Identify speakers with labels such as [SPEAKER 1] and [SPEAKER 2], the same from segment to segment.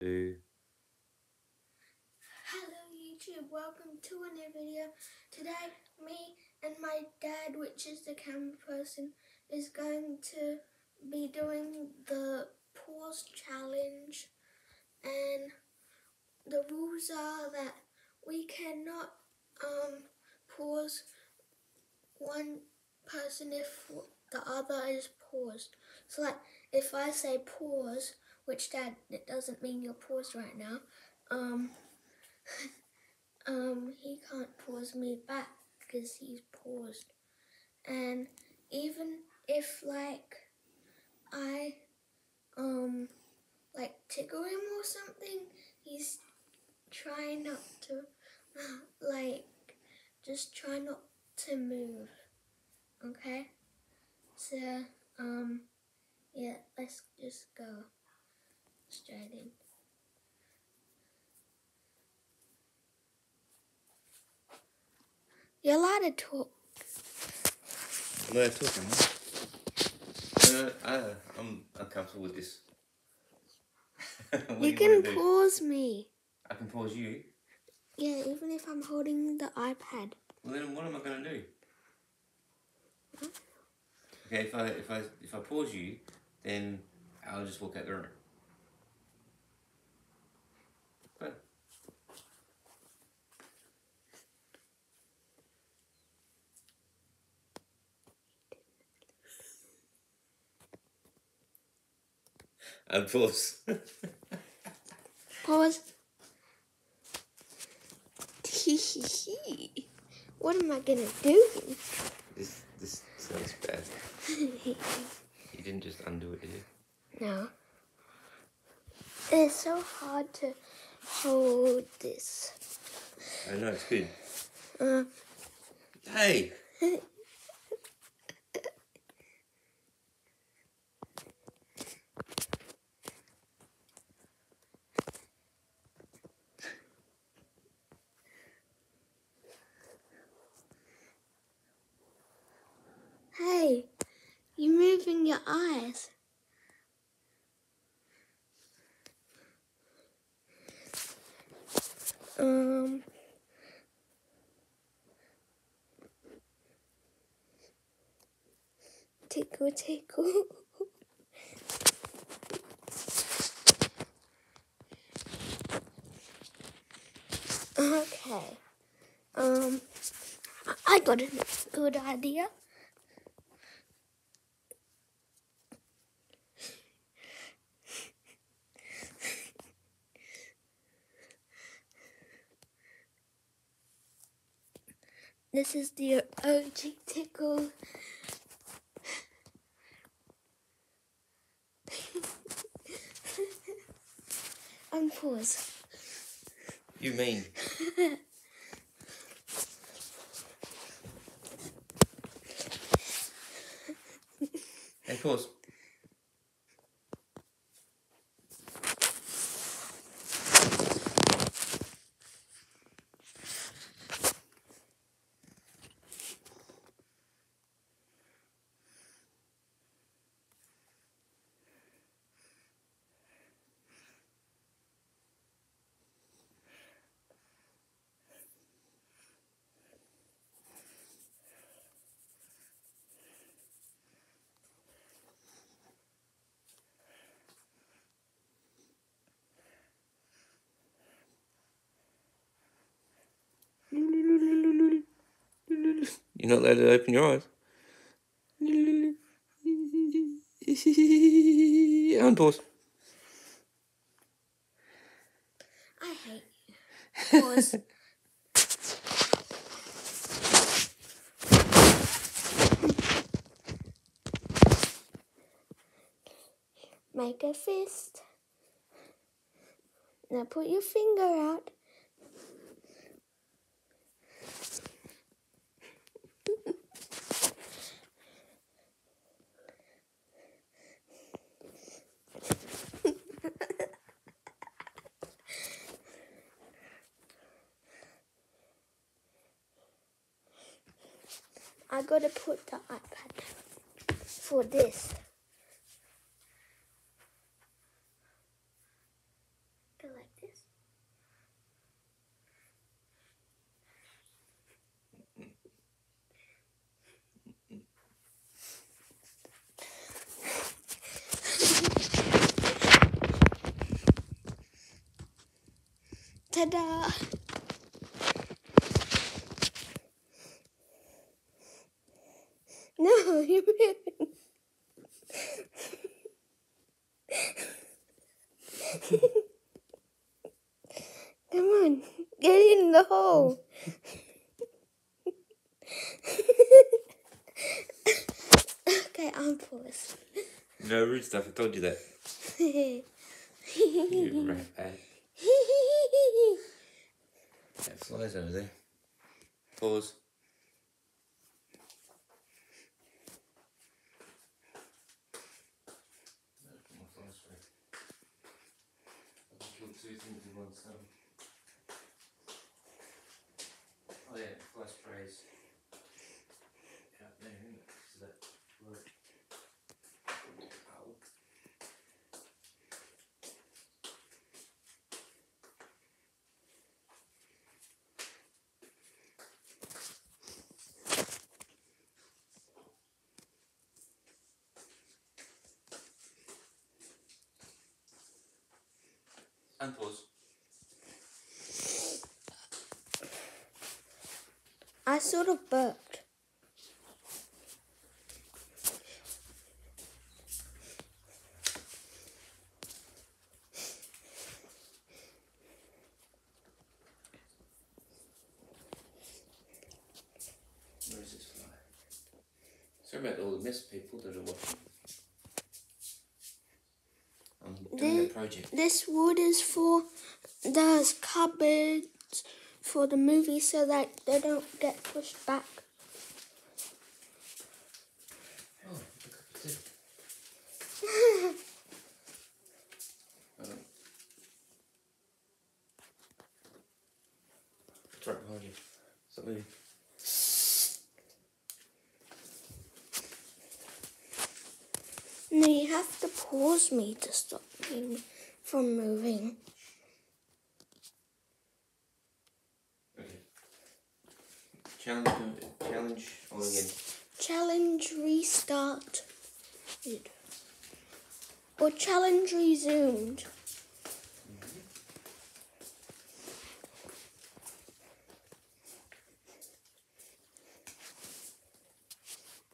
[SPEAKER 1] Boo.
[SPEAKER 2] Hello YouTube, welcome to a new video. Today, me and my dad, which is the camera person, is going to be doing the pause challenge. And the rules are that we cannot um, pause one person if the other is paused. So like, if I say pause, which dad, it doesn't mean you're paused right now, um, um, he can't pause me back because he's paused. And even if like I um like tickle him or something, he's trying not to like just try not to move. Okay? So um yeah, let's just go straight in. You're allowed to talk.
[SPEAKER 1] I'm not talking. No, I, uh, uh, I'm uncomfortable with this. What
[SPEAKER 2] You can
[SPEAKER 1] do?
[SPEAKER 2] pause me.
[SPEAKER 1] I can pause you.
[SPEAKER 2] Yeah, even if I'm holding the iPad.
[SPEAKER 1] Well, then what am I gonna do? Okay, if I if I if I pause you, then I'll just walk out the room. Unpause.
[SPEAKER 2] Pause. Pause. what am I gonna do?
[SPEAKER 1] this this sounds bad. You didn't just undo it, did you?
[SPEAKER 2] no. It's so hard to hold this.
[SPEAKER 1] I know it's good.
[SPEAKER 2] Uh,
[SPEAKER 1] hey,
[SPEAKER 2] you're eyes. Um. Tickle, tickle. okay. Um, I got a good idea. This is the OG tickle. Unpause.
[SPEAKER 1] You mean? hey, pause. You're not allowed to open your eyes. Unpause.
[SPEAKER 2] I hate you. Pause. Make a fist. Now put your finger out. gonna put the iPad for this. Like this. Ta-da! No, you're moving. Come on, get in the hole. okay, I'm paused.
[SPEAKER 1] No rude stuff. I told you that. You rat bag. That flies over there. Pause. Oh yeah, fly sprays. Out there, isn't it? So that work. Ow. And pause.
[SPEAKER 2] I sort of burped.
[SPEAKER 1] Where is this fly? Sorry about all the miss people that are watching. I'm doing a
[SPEAKER 2] Then-
[SPEAKER 1] project.
[SPEAKER 2] This wood is for those cupboards for the movie so that they don't get pushed back.
[SPEAKER 1] Oh, look at this. Oh. It's right behind you. Stop moving.
[SPEAKER 2] No, you pause me to stop me from moving.
[SPEAKER 1] Challenge. Challenge. On again.
[SPEAKER 2] Challenge restart. Or challenge resumed.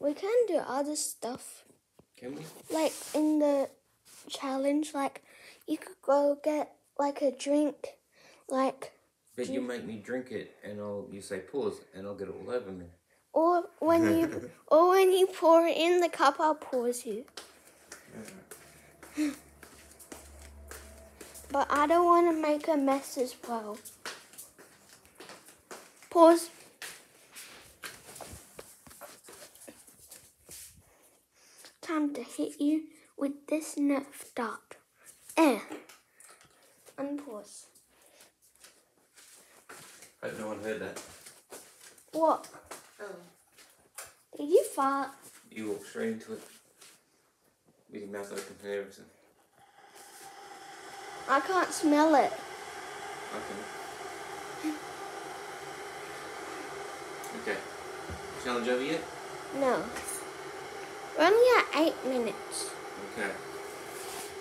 [SPEAKER 2] We can do other stuff.
[SPEAKER 1] Can we?
[SPEAKER 2] Like in the challenge, like you could go get like a drink, like
[SPEAKER 1] But you make me drink it, and I'll you say pause, and I'll get it all over me.
[SPEAKER 2] or when you or when you pour it in the cup, I'll pause you. But I don't want to make a mess as well. Pause. Time to hit you with this Nerf dart. Eh. Unpause.
[SPEAKER 1] Hope no one heard that.
[SPEAKER 2] What? Oh. Did you fart?
[SPEAKER 1] You walked straight into it. With your mouth open and everything.
[SPEAKER 2] I can't smell it.
[SPEAKER 1] Okay. Okay. Challenge over yet?
[SPEAKER 2] No. We're only at eight minutes.
[SPEAKER 1] Okay.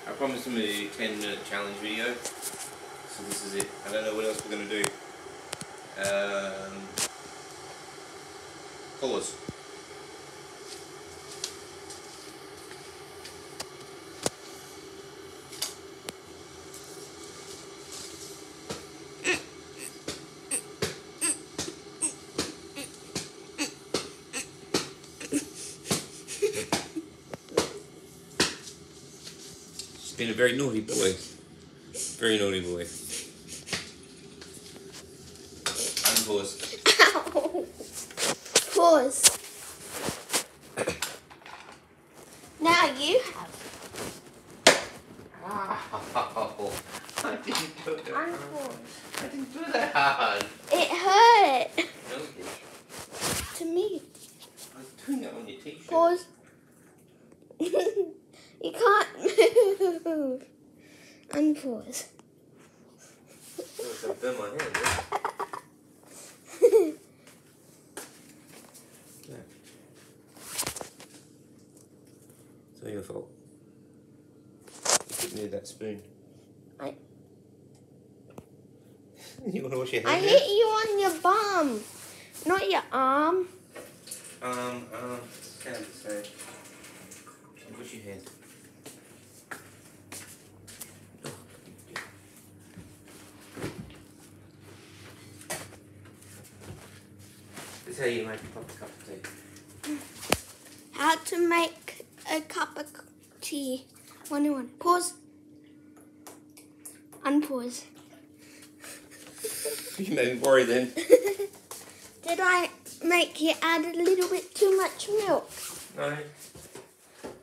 [SPEAKER 1] I promised them a 10 minute challenge video. So this is it. I don't know what else we're going to do. Um, pause. Been a very naughty boy. Very naughty boy. Unpause.
[SPEAKER 2] Ow. Pause. Now you have.
[SPEAKER 1] Ow. I didn't do that hard.
[SPEAKER 2] Unpause.
[SPEAKER 1] I didn't do that.
[SPEAKER 2] It hurt
[SPEAKER 1] No,
[SPEAKER 2] to me.
[SPEAKER 1] I was doing that on your t-shirt.
[SPEAKER 2] Pause. you can't move. Unpause.
[SPEAKER 1] I burn my hand. yeah. Yeah. It's all your fault. You couldn't need that spoon.
[SPEAKER 2] I-
[SPEAKER 1] You want to wash your
[SPEAKER 2] I
[SPEAKER 1] hands?
[SPEAKER 2] hit you on your bum, not your arm.
[SPEAKER 1] Um, um, kind of say. Wash your hands. This is how you make a proper cup of tea.
[SPEAKER 2] How to make a cup of tea. One one. Pause. Unpause.
[SPEAKER 1] You made me worry then.
[SPEAKER 2] Did I make you add a little bit too much milk?
[SPEAKER 1] No.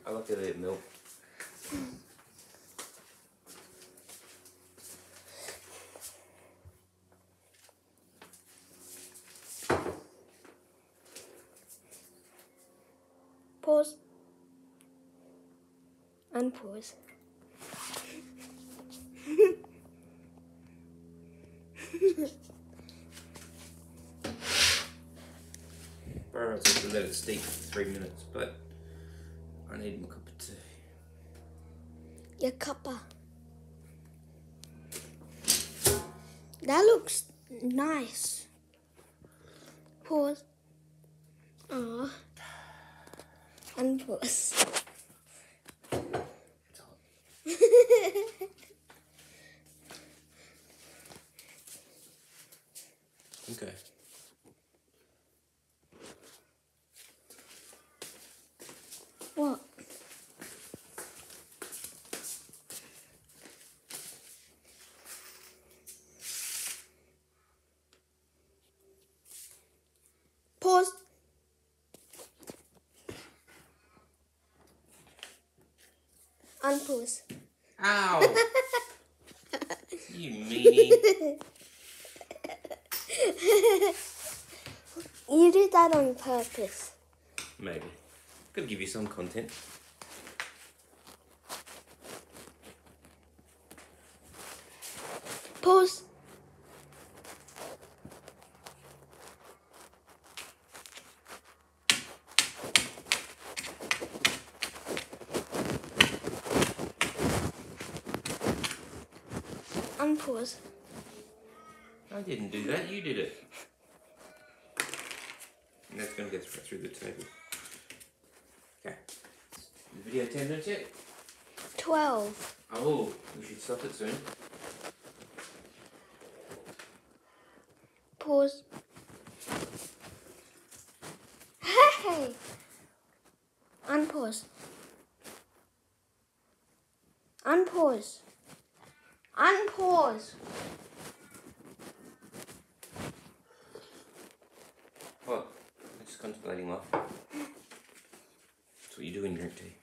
[SPEAKER 1] I like a bit of milk.
[SPEAKER 2] Hmm. Pause.
[SPEAKER 1] Bro, I was to let it steep for three minutes, but I need my cup of tea.
[SPEAKER 2] Your cuppa. That looks nice. Pause. Ah. Aw. Unpause.
[SPEAKER 1] It's
[SPEAKER 2] Pause. Unpause.
[SPEAKER 1] Ow! you meanie.
[SPEAKER 2] You did that on purpose.
[SPEAKER 1] Maybe. Could give you some content.
[SPEAKER 2] Pause. Unpause.
[SPEAKER 1] I didn't do that, you did it. And that's going to get through the table. Okay. The video 10 minutes yet?
[SPEAKER 2] 12.
[SPEAKER 1] Oh, we should stop it soon.
[SPEAKER 2] Pause. Hey! Unpause. Unpause. Unpause.
[SPEAKER 1] What? I'm just contemplating life. That's what you do when you drink tea.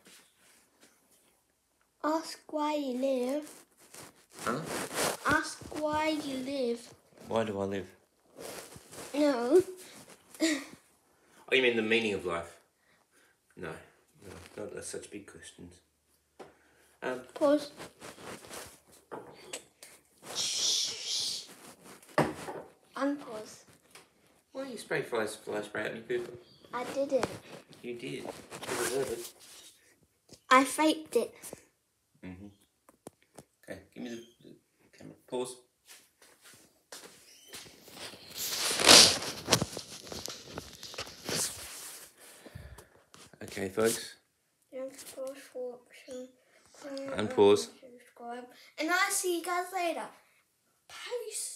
[SPEAKER 2] Ask why you live.
[SPEAKER 1] Huh?
[SPEAKER 2] Ask why you live.
[SPEAKER 1] Why do I live?
[SPEAKER 2] No.
[SPEAKER 1] Oh, you mean the meaning of life? No. No, not that's such big questions. Um,
[SPEAKER 2] Pause. Unpause.
[SPEAKER 1] why you spray fly, fly spray at me, Cooper?
[SPEAKER 2] I didn't.
[SPEAKER 1] You did. You deserve it.
[SPEAKER 2] I faked it.
[SPEAKER 1] Mm-hmm. Okay, give me the, the camera. Pause. Okay, folks.
[SPEAKER 2] And
[SPEAKER 1] And pause.
[SPEAKER 2] And I'll see you guys later. Peace.